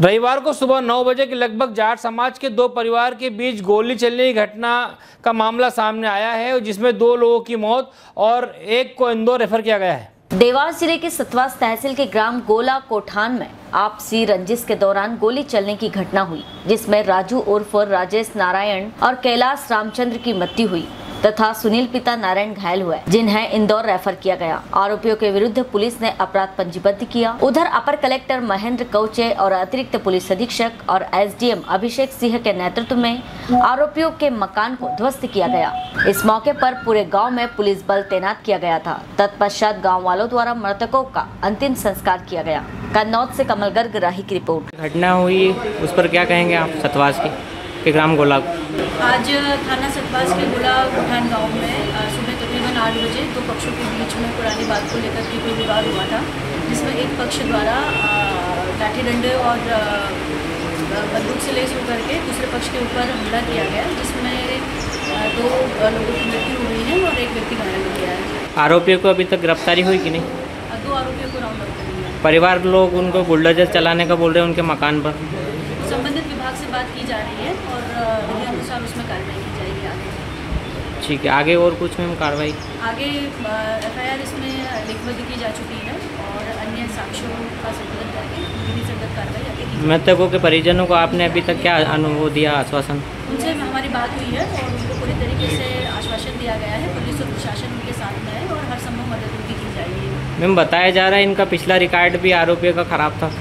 रविवार को सुबह 9 बजे के लगभग जाट समाज के दो परिवार के बीच गोली चलने की घटना का मामला सामने आया है जिसमें दो लोगों की मौत और एक को इंदौर रेफर किया गया है। देवास ज़िले के सतवास तहसील के ग्राम गोला कोठान में आपसी रंजिश के दौरान गोली चलने की घटना हुई, जिसमें राजू उर्फ़ राजेश नारायण और कैलाश रामचंद्र की मृत्यु हुई। तथा सुनील पिता नारायण घायल हुए, जिन्हें इंदौर रेफर किया गया। आरोपियों के विरुद्ध पुलिस ने अपराध पंजीबद्ध किया। उधर अपर कलेक्टर महेंद्र कौचे और अतिरिक्त पुलिस अधीक्षक और एसडीएम अभिषेक सिंह के नेतृत्व में आरोपियों के मकान को ध्वस्त किया गया। इस मौके पर पूरे गाँव में पुलिस बल तैनात किया गया था। तत्पश्चात गाँव वालों द्वारा मृतकों का अंतिम संस्कार किया गया। कन्नौज से कमल गर्ग राही की रिपोर्ट। घटना हुई, उस पर क्या कहेंगे आप, सतवास की? के ग्राम गोला। आज थाना सतवास के गुला गुठान गाँव में सुबह तकरीबन आठ बजे दो पक्षों के बीच में पुरानी बात को लेकर के कोई विवाद हुआ था जिसमें एक पक्ष द्वारा लाठी डंडे और बंदूक से लेस होकर के दूसरे पक्ष के ऊपर हमला किया गया जिसमें दो लोगों की मृत्यु हुई है और एक व्यक्ति घायल हो गया है। आरोपियों को अभी तक गिरफ्तारी हुई कि नहीं? दो आरोपियों को राउंड अप कर लिया। परिवार लोग उनको बुलडोजर चलाने का बोल रहे हैं उनके मकान पर। से बात की जा रही है और विधि अनुसार उसमें कार्रवाई की जाएगी आगे। ठीक है आगे और कुछ मैम कार्रवाई? आगे एफ़ आई आर इसमें लिखबद्ध की जा चुकी है और अन्य साक्ष्यों का संकलन करके विधि संगत कार्रवाई आगे की मृतकों के परिजनों को आपने अभी तक क्या अनुभव दिया आश्वासन? उनसे हमारी बात हुई है और उनको पूरी तरीके से आश्वासन दिया गया है। पुलिस और प्रशासन उनके साथ में है और हर संभव मदद उनकी की जाएगी। मैम बताया जा रहा है इनका पिछला रिकॉर्ड भी आरोपियों का खराब था।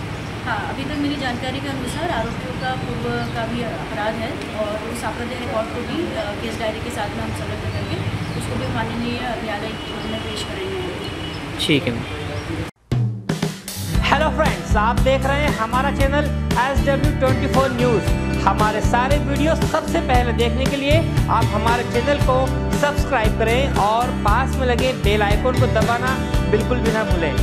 हाँ अभी तक मेरी जानकारी के अनुसार आरोपियों का पूर्व का भी अपराध है और उस आपराधिक रिकॉर्ड को भी केस डायरी के साथ में हम संलग्न करके उसको भी माननीय न्यायालय में पेश करेंगे। ठीक है। हेलो फ्रेंड्स आप देख रहे हैं हमारा channel S W twenty four news हमारे सारे वीडियो सबसे पहले देखने के लिए आप हमारे चैनल को सब्सक्राइब करें और पास में लगे बेल आइकन को दबाना बिल्कुल भी ना भूलें।